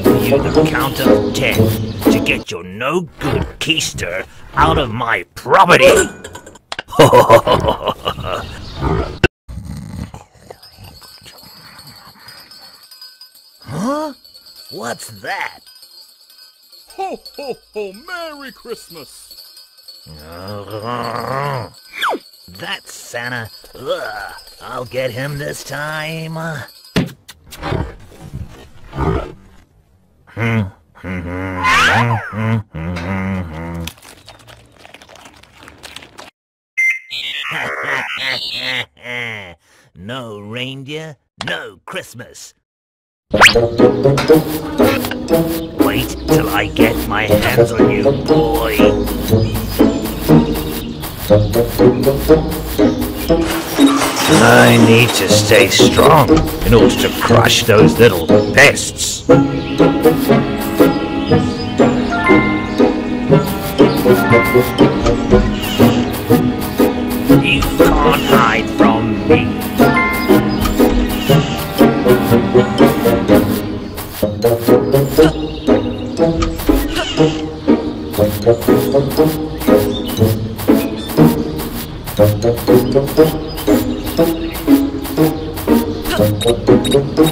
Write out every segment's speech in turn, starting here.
give you the count of ten to get your no good keister out of my property. huh? What's that? Ho, ho, ho! Merry Christmas! That's Santa. Ugh, I'll get him this time. no reindeer, no Christmas. Wait till I get my hands on you, boy. I need to stay strong in order to crush those little pests. You can't hide from me.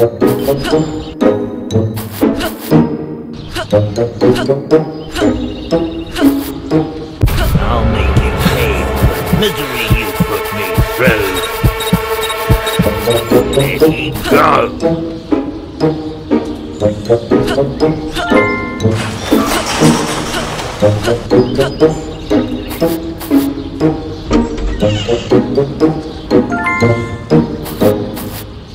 I'll make you pay for the misery you put me through. There you go.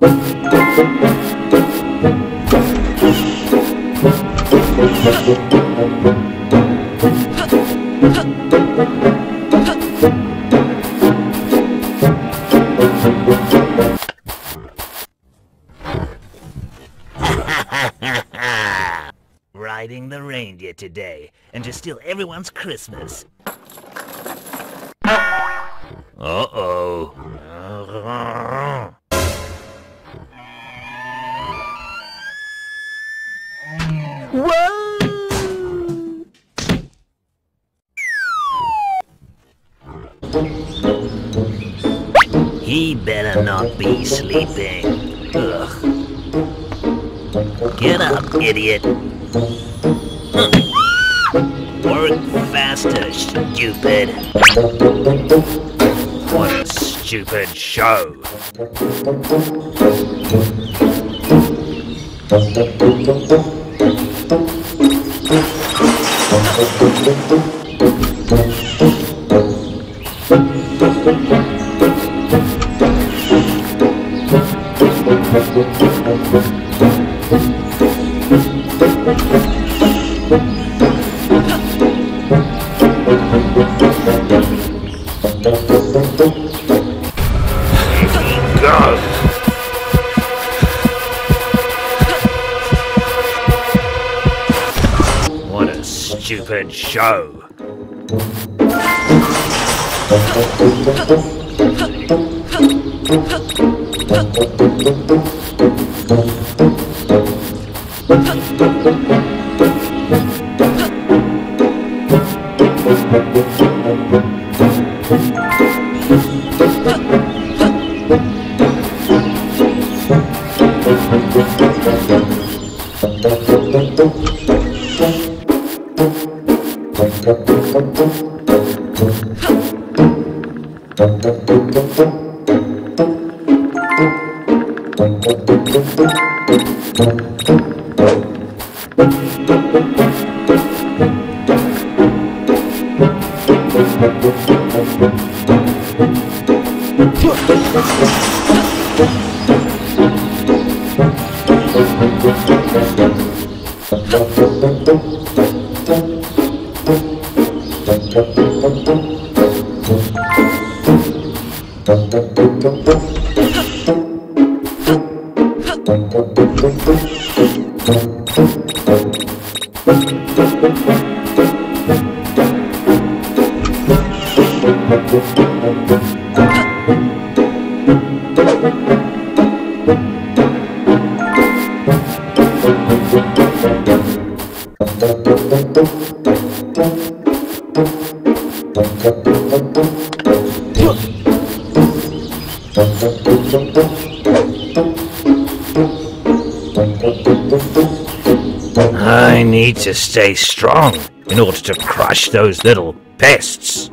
Riding the reindeer today, and to steal everyone's Christmas. Uh-oh. He better not be sleeping. Ugh. Get up, idiot. Work faster, stupid. What a stupid show. Here he goes. What a stupid show. I need to stay strong in order to crush those little pests.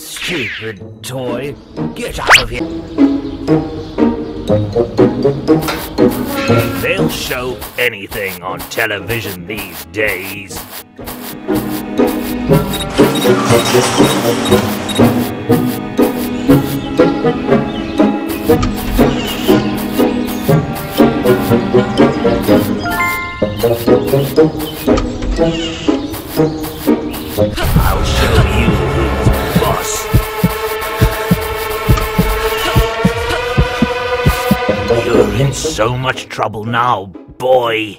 Stupid toy. Get out of here. They'll show anything on television these days. In so much trouble now, boy.